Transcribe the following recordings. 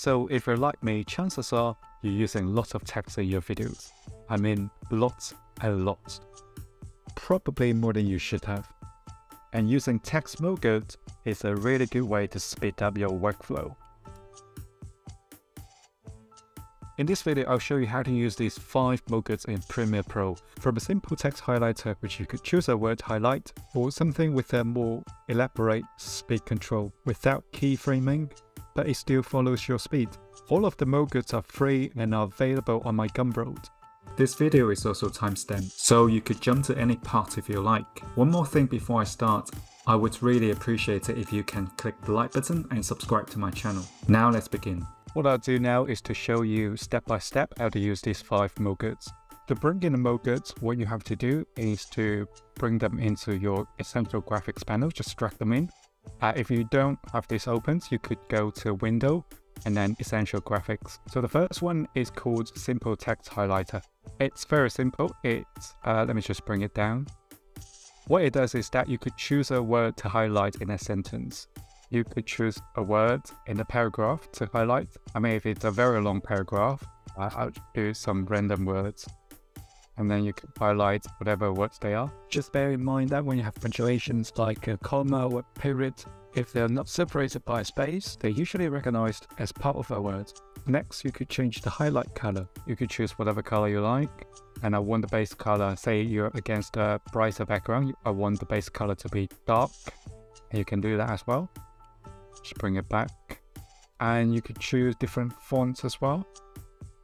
So if you're like me, chances are you're using lots of text in your videos. I mean, lots and lots. Probably more than you should have. And using text MOGRT is a really good way to speed up your workflow. In this video, I'll show you how to use these 5 MOGRTs in Premiere Pro. From a simple text highlighter, which you could choose a word highlight, or something with a more elaborate speed control without keyframing, but it still follows your speed. All of the MOGRTs are free and are available on my Gumroad. This video is also timestamped, so you could jump to any part if you like. One more thing before I start, I would really appreciate it if you can click the like button and subscribe to my channel. Now let's begin. What I'll do now is to show you step by step how to use these 5 MOGRTs. To bring in the MOGRTs, what you have to do is to bring them into your Essential Graphics panel, just drag them in. Uh, if you don't have this open, you could go to Window and then Essential Graphics. So the first one is called Simple Text Highlighter. It's very simple. It's, uh, let me just bring it down. What it does is that you could choose a word to highlight in a sentence you could choose a word in a paragraph to highlight. I mean, if it's a very long paragraph, I'll choose some random words and then you can highlight whatever words they are. Just bear in mind that when you have punctuations like a comma or period, if they're not separated by a space, they're usually recognized as part of a word. Next, you could change the highlight color. You could choose whatever color you like. And I want the base color, say you're against a brighter background, I want the base color to be dark. And you can do that as well. Just bring it back. And you could choose different fonts as well.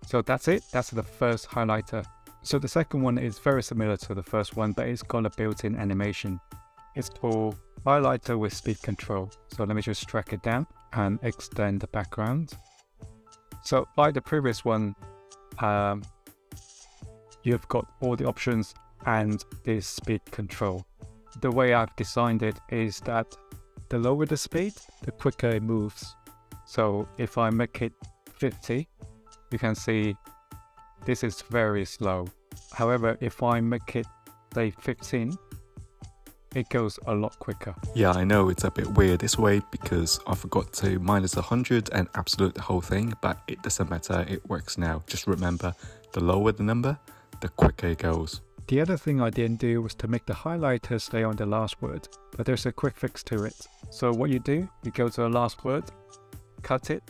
So that's it. That's the first highlighter. So the second one is very similar to the first one, but it's got a built-in animation. It's called highlighter with speed control. So let me just drag it down and extend the background. So like the previous one, um, you've got all the options and this speed control. The way I've designed it is that the lower the speed, the quicker it moves. So if I make it 50, you can see this is very slow. However, if I make it say 15, it goes a lot quicker. Yeah, I know it's a bit weird this way because I forgot to minus 100 and absolute the whole thing, but it doesn't matter, it works now. Just remember, the lower the number, the quicker it goes. The other thing I didn't do was to make the highlighter stay on the last word, but there's a quick fix to it. So what you do, you go to the last word, cut it,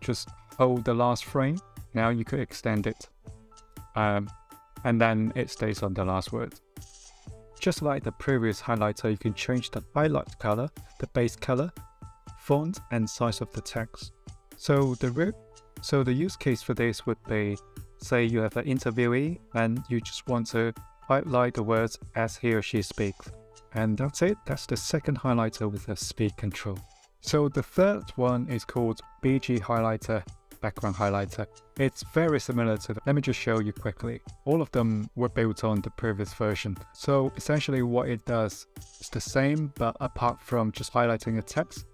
just hold the last frame. Now you could extend it. Um, and then it stays on the last word. Just like the previous highlighter, you can change the highlight color, the base color, font and size of the text. So the so the use case for this would be Say you have an interviewee and you just want to highlight the words as he or she speaks. And that's it, that's the second highlighter with a speed control. So the third one is called BG Highlighter background highlighter. It's very similar to the, let me just show you quickly. All of them were built on the previous version. So essentially what it does is the same, but apart from just highlighting a text.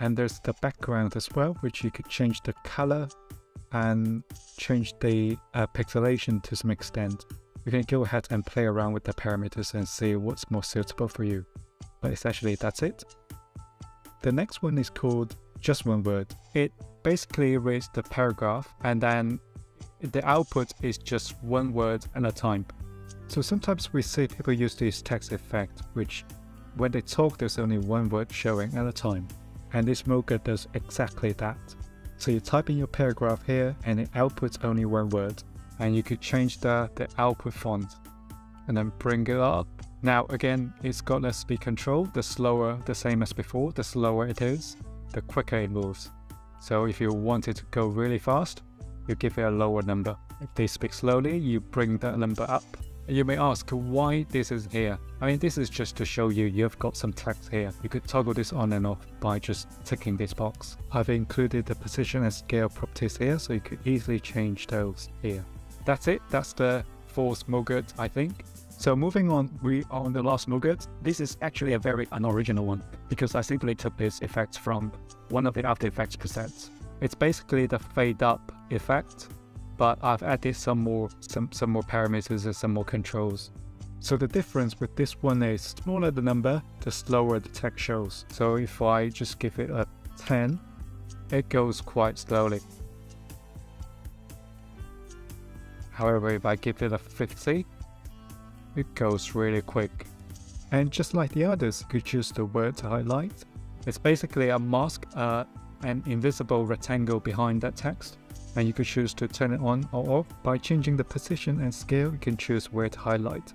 And there's the background as well, which you could change the color and change the uh, pixelation to some extent. You can go ahead and play around with the parameters and see what's more suitable for you. But essentially that's it. The next one is called just one word. It basically reads the paragraph and then the output is just one word at a time. So sometimes we see people use this text effect, which when they talk, there's only one word showing at a time. And this MOGRT does exactly that. So you type in your paragraph here and it outputs only one word. And you could change the, the output font and then bring it up. Now again, it's got less speed control. The slower, the same as before, the slower it is, the quicker it moves. So if you want it to go really fast, you give it a lower number. If they speak slowly, you bring that number up. You may ask why this is here. I mean, this is just to show you you've got some text here. You could toggle this on and off by just ticking this box. I've included the position and scale properties here, so you could easily change those here. That's it. That's the fourth MOGRT, I think. So moving on, we are on the last MOGRT. This is actually a very unoriginal one because I simply took this effect from one of the After Effects presets. It's basically the fade up effect but I've added some more some, some more parameters and some more controls. So the difference with this one is smaller the number, the slower the text shows. So if I just give it a 10, it goes quite slowly. However, if I give it a 50, it goes really quick. And just like the others, you could choose the word to highlight. It's basically a mask, uh, an invisible rectangle behind that text. And you can choose to turn it on or off. By changing the position and scale, you can choose where to highlight.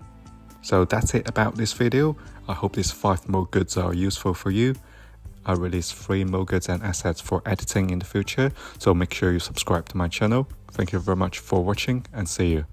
So that's it about this video. I hope these 5 MOGRTs are useful for you. I release free MOGRTs and assets for editing in the future, so make sure you subscribe to my channel. Thank you very much for watching and see you.